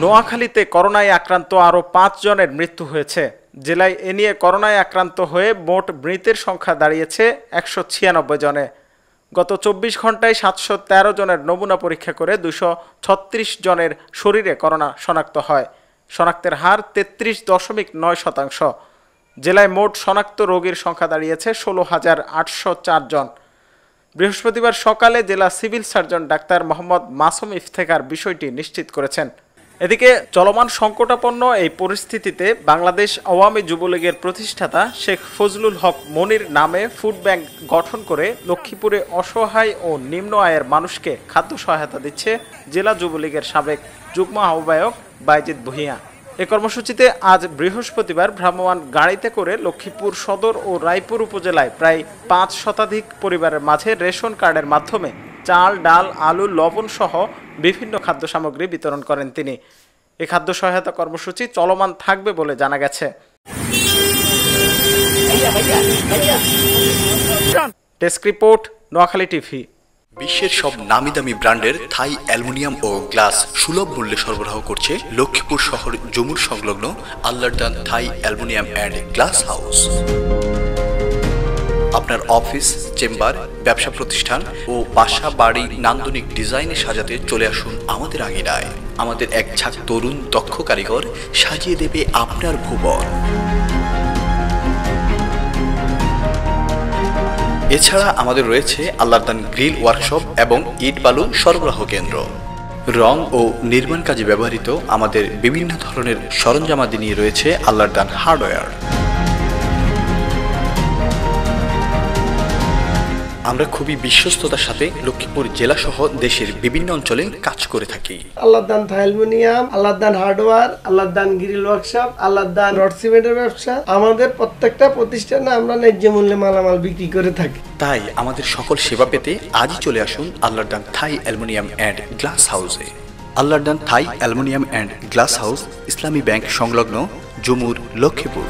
নোয়াখালীতে করোনায় আক্রান্ত আরও পাঁচ জনের মৃত্যু হয়েছে। জেলায় এ নিয়ে করোনায় আক্রান্ত হয়ে মোট মৃতের সংখ্যা দাঁড়িয়েছে একশো ছিয়ানব্বই জনে। গত চব্বিশ ঘন্টায় সাতশো তেরো জনের নমুনা পরীক্ষা করে দুশো ছত্রিশ জনের শরীরে করোনা শনাক্ত হয়। শনাক্তের হার তেত্রিশ দশমিক নয় শতাংশ। জেলায় মোট শনাক্ত রোগীর সংখ্যা দাঁড়িয়েছে ষোলো হাজার আটশো জন। বৃহস্পতিবার সকালে জেলা civil surgeon doctor Mohammad Masum Iftekhar বিষয়টি নিশ্চিত করেছেন। এদিকে চলমান সংকটাপন্ন এই পরিস্থিতিতে বাংলাদেশ আওয়ামী যুবলীগের প্রতিষ্ঠাতা শেখ ফজলুল হক মনির নামে ফুড ব্যাংক গঠন করে লক্ষ্মীপুরে অসহায় ও নিম্ন আয়ের মানুষকে খাদ্য সহায়তা দিচ্ছে জেলা যুবলীগের সাবেক যুগ্ম আহ্বায়ক বাইজিদ ভুঁইয়া। এ কর্মসূচিতে আজ বৃহস্পতিবার ভ্রাম্যমাণ গাড়িতে করে লক্ষ্মীপুর সদর ও রায়পুর উপজেলায় প্রায় পাঁচ শতাধিক পরিবারের মাঝে রেশন কার্ডের মাধ্যমে চাল, ডাল, আলু, লবণ সহ বিভিন্ন খাদ্য সামগ্রী বিতরণ করেন তিনি। এ খাদ্য সহায়তা কর্মসূচি চলমান থাকবে বলে জানা গেছে। Desk report, Noakhali TV. বিশ্বের সব নামি দামি ব্র্যান্ডের থাই অ্যালুমিনিয়াম ও গ্লাস সুলভ মূল্যে সরবরাহ করছে লক্ষ্মীপুর শহর জমুর সংলগ্ন Allahdan Thai aluminium and glass house. আপনার অফিস, চেম্বার, ব্যবসা প্রতিষ্ঠান ও বাসা, বাড়ি নান্দনিক ডিজাইনে সাজাতে চলে আসুন আমাদের আঙিনায়। আমাদের এক ঝাঁক তরুণ দক্ষ কারিগর সাজিয়ে দেবে আপনার ভুবন। এছাড়া আমাদের রয়েছে আল্লাহদান গ্রিল ওয়ার্কশপ এবং ইট বালু সরবরাহ কেন্দ্র। রং ও নির্মাণ কাজে ব্যবহৃত আমাদের বিভিন্ন ধরনের সরঞ্জামাদি নিয়ে রয়েছে আল্লাহদান হার্ডওয়্যার। আমরা খুবই বিশ্বস্ততার সাথে লক্ষ্মীপুর জেলা সহ দেশের বিভিন্ন অঞ্চলে কাজ করে থাকি। আল্লাহ দান থাইলমিনিয়াম আল্লাহ দান হার্ডওয়্যার আল্লাহ দান গ্রিল ওয়ার্কশপ আল্লাহ দান রড সিমেন্টের ব্যবসা। আমাদের প্রত্যেকটা প্রতিষ্ঠানে আমরা ন্যায্য মূল্যে মালামাল বিক্রি করে থাকি। তাই আমাদের সকল সেবা পেতে আজই চলে আসুন Allahdan Thai aluminium and glass হাউসে। Allahdan Thai aluminium and glass house Islami Bank সংলগ্ন জমুর লক্ষ্মীপুর।